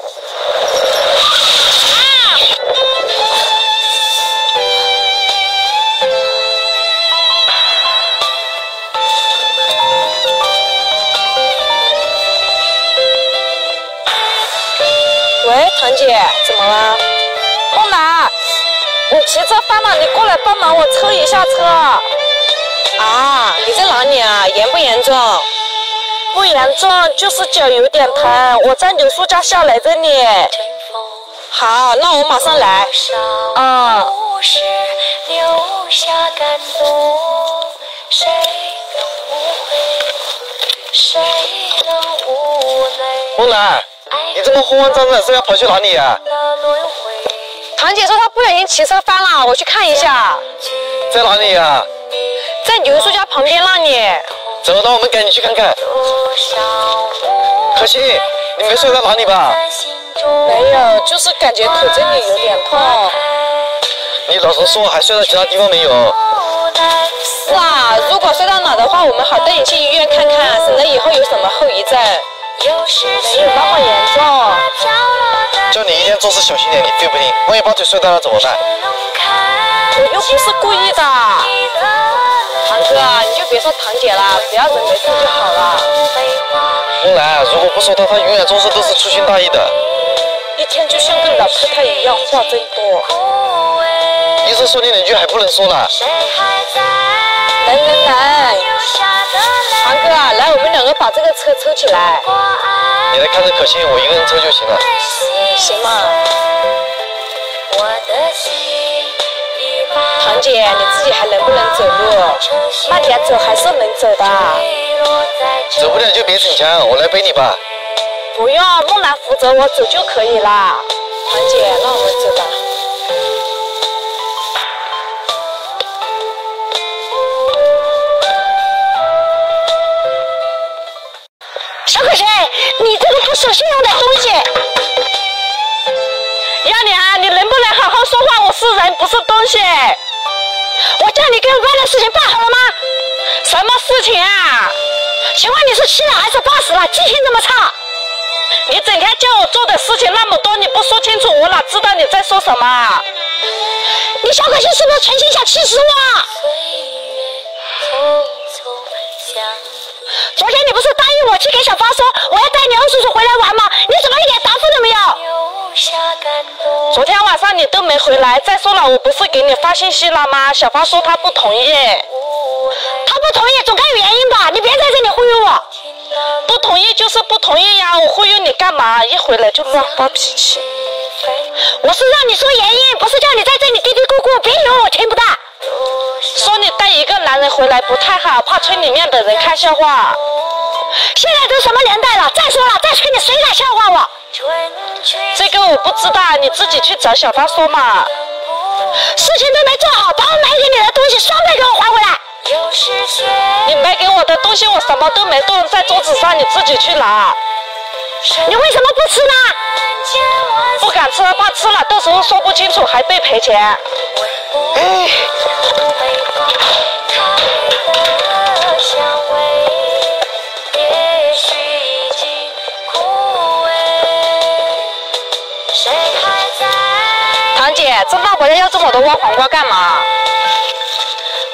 喂，堂姐，怎么了？梦楠，我骑车翻了，你过来帮忙我抽一下车。啊，你在哪里啊？严不严重？不严重，就是脚有点疼。我在柳树家下来这里。好，那我马上来。嗯。梦楠。你这么慌慌张张是要跑去哪里呀？堂姐说她不小心骑车翻了，我去看一下。在哪里呀？在刘叔家旁边那里。走，那我们赶紧去看看。可心，你没摔到哪里吧？没有，就是感觉腿这里有点痛。你老实说，还睡到其他地方没有？是啊，如果睡到哪的话，我们好带你去医院看看，省得以后有什么后遗症。没有那么严重。叫你一天做事小心点，你对不听？万一把腿摔断了怎么办？我又不是故意的。堂哥，你就别说堂姐了，只要人没事就好了。木兰，如果不说他，他永远做事都是粗心大意的。一天就像个老太太一样，话真多。一次说你两句还不能说呢。来来来。堂哥，来，我们两个把这个车抽起来。你来看着可心，我一个人抽就行了。行嘛。堂姐，你自己还能不能走路？慢点走，还是能走的。走不了就别逞强，我来背你吧。不用，梦兰扶着我走就可以了。堂姐，那我们走吧。小可心，你这个不守信用的东西！要你啊，你能不能好好说话？我是人，不是东西。我叫你给我把的事情办好了吗？什么事情啊？请问你是七了还是八十了？记性这么差？你整天叫我做的事情那么多，你不说清楚，我哪知道你在说什么？你小可心是不是存心想气死我？昨天你不是答应我去给小芳说我要带你二叔叔回来玩吗？你怎么一点答复都没有？昨天晚上你都没回来。再说了，我不是给你发信息了吗？小芳说她不同意。她不同意总该有原因吧？你别在这里忽悠我。不同意就是不同意呀，我忽悠你干嘛？一回来就乱发脾气。我是让你说原因，不是叫你在这里嘀嘀咕咕，别以为我听不到。说你带一个男人回来不太好，怕村里面的人看笑话。现在都什么年代了？再说了，再催你谁敢笑话我？这个我不知道，你自己去找小芳说嘛。事情都没做好，把我买给你的东西双倍给我还回来。你买给我的东西我什么都没动，在桌子上，你自己去拿。你为什么不吃呢？不敢吃，怕吃了到时候说不清楚还被赔钱。哎。堂姐，这大伯要这么多挖黄瓜干嘛？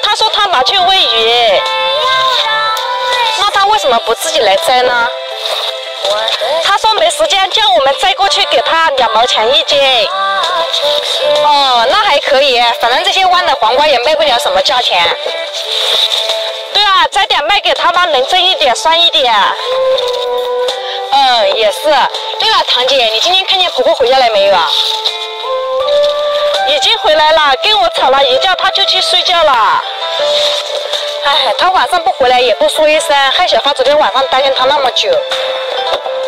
他说他拿去喂鱼。那他为什么不自己来摘呢？他说没时间，叫我们摘过去给他两毛钱一斤。可以，反正这些弯的黄瓜也卖不了什么价钱。对啊，摘点卖给他们，能挣一点算一点。嗯，也是。对了，堂姐，你今天看见婆婆回家来没有啊？已经回来了，跟我吵了一架，她就去睡觉了。哎，她晚上不回来也不说一声，害小芳昨天晚上担心她那么久。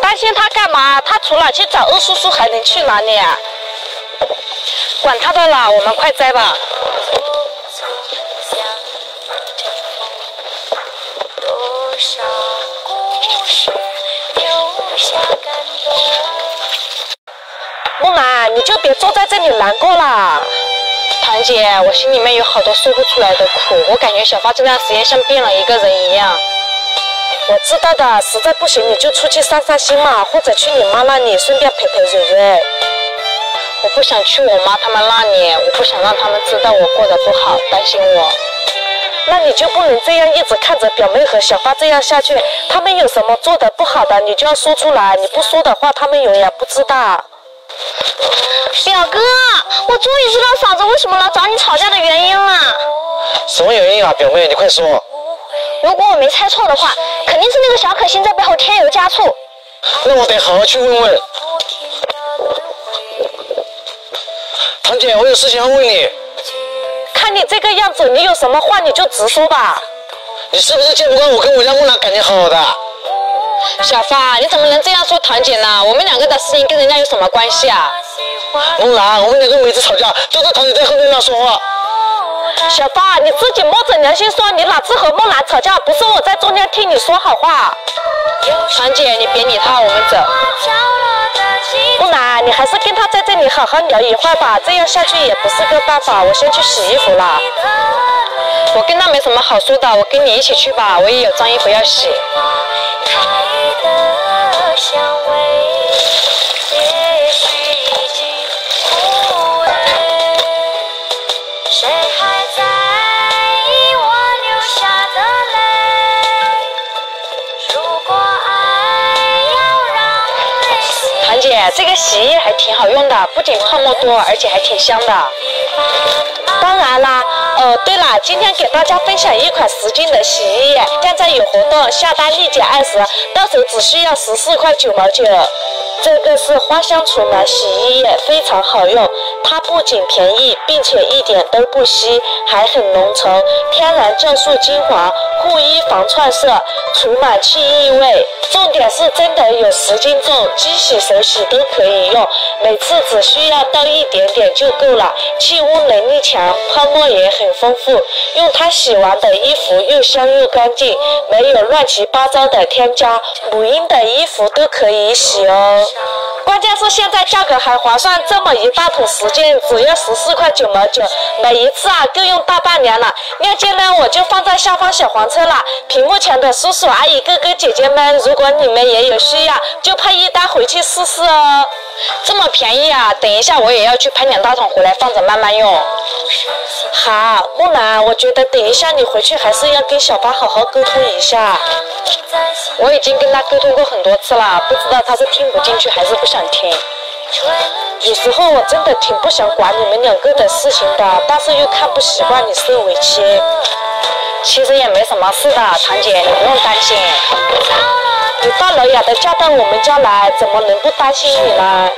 担心她干嘛？她除了去找二叔叔，还能去哪里啊？管他的了，我们快摘吧。木兰，你就别坐在这里难过了。团姐，我心里面有好多说不出来的苦，我感觉小花这段时间像变了一个人一样。我知道的，实在不行你就出去散散心嘛，或者去你妈那里顺便陪陪蕊蕊。我不想去我妈他们那里，我不想让他们知道我过得不好，担心我。那你就不能这样一直看着表妹和小花这样下去，他们有什么做的不好的，你就要说出来，你不说的话，他们永远不知道。表哥，我终于知道嫂子为什么老找你吵架的原因了。什么原因啊，表妹，你快说。如果我没猜错的话，肯定是那个小可心在背后添油加醋。那我得好好去问问。堂姐，我有事情要问你。看你这个样子，你有什么话你就直说吧。你是不是见不惯我跟我家木兰感情好好的？小发，你怎么能这样说堂姐呢？我们两个的事情跟人家有什么关系啊？木兰，我们两个每次吵架都是堂姐在后面乱说话。小发，你自己摸着良心说，你哪次和木兰吵架不是我在中间替你说好话？堂姐，你别理他，我们走。木兰，你还是跟他在这里好好聊一会儿吧，这样下去也不是个办法。我先去洗衣服了。我跟他没什么好说的，我跟你一起去吧，我也有脏衣服要洗。这个洗衣液还挺好用的，不仅泡沫多，而且还挺香的。当然啦，哦，对了，今天给大家分享一款十斤的洗衣液，现在有活动，下单立减二十，到手只需要十四块九毛九。这个是花香除螨洗衣液，非常好用。它不仅便宜，并且一点都不稀，还很浓稠，天然酵素精华，护衣防串色，除螨去异味。重点是真的有十斤重，机洗手洗都可以用，每次只需要倒一点点就够了。去污能力强，泡沫也很很丰富，用它洗完的衣服又香又干净，没有乱七八糟的添加。母婴的衣服都可以洗哦。关键是现在价格还划算，这么一大桶十斤只要十四块九毛九，买一次啊够用大半年了。链接呢我就放在下方小黄车了，屏幕前的叔叔阿姨哥哥姐姐们，如果你们也有需要，就拍一单回去试试哦。这么便宜啊！等一下我也要去拍两大桶回来放着慢慢用。好，木兰，我觉得等一下你回去还是要跟小八好好沟通一下。我已经跟他沟通过很多次了，不知道他是听不进去还是不想听。有时候我真的挺不想管你们两个的事情的，但是又看不习惯你受委屈。其实也没什么事的，堂姐，你不用担心。你大老远的嫁到我们家来，怎么能不担心你呢？